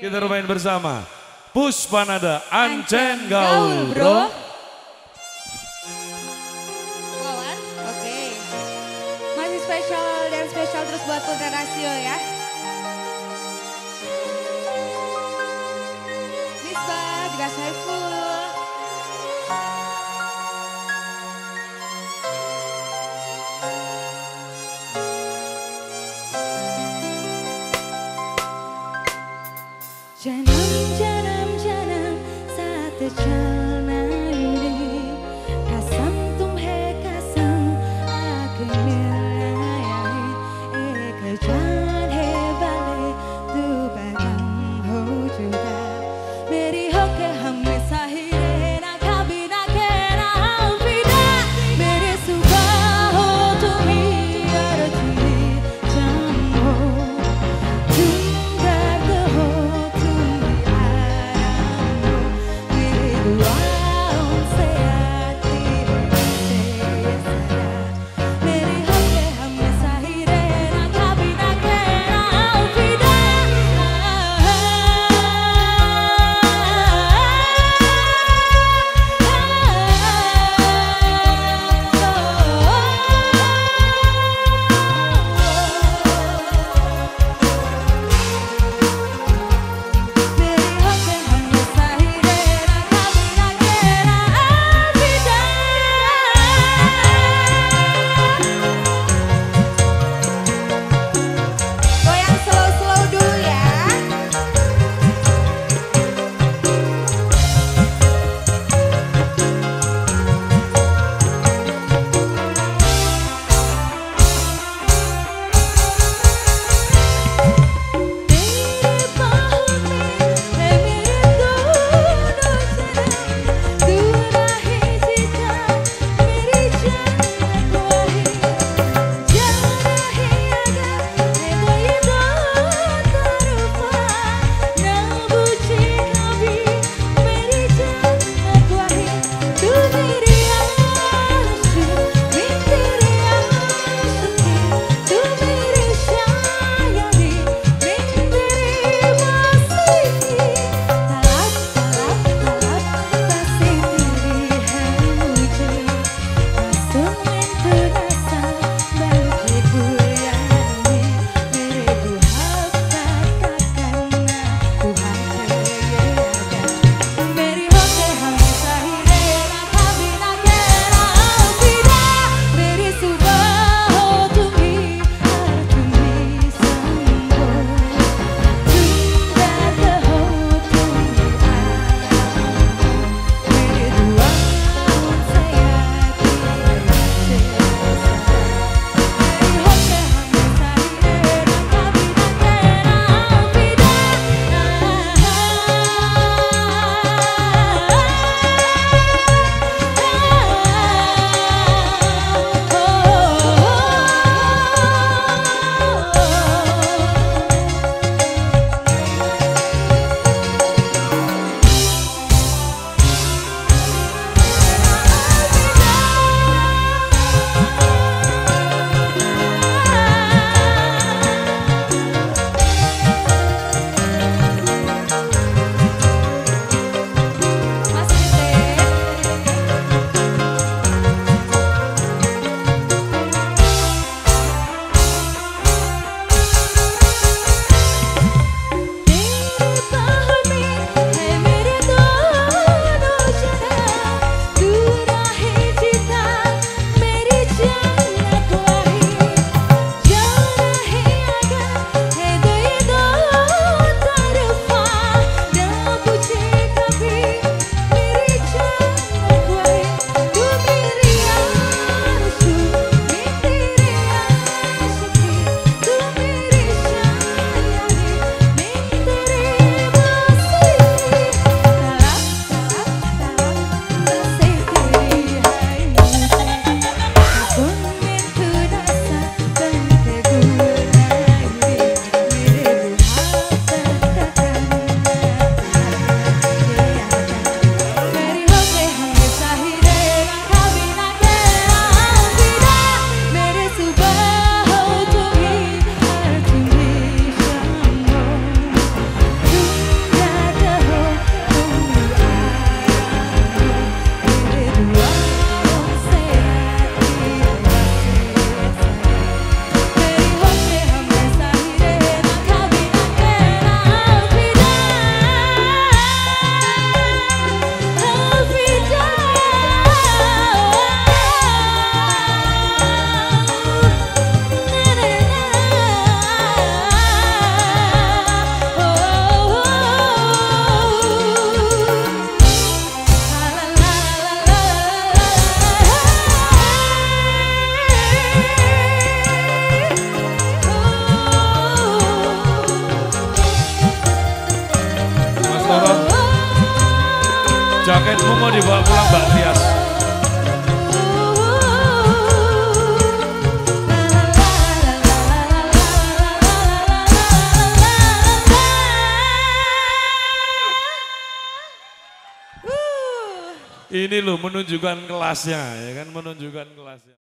Kita bermain bersama. Puspanada Ancen Gaul, bro. Jaketmu mau dibawa pulang Mbak Tias. Ini loh menunjukkan kelasnya ya kan menunjukkan kelasnya.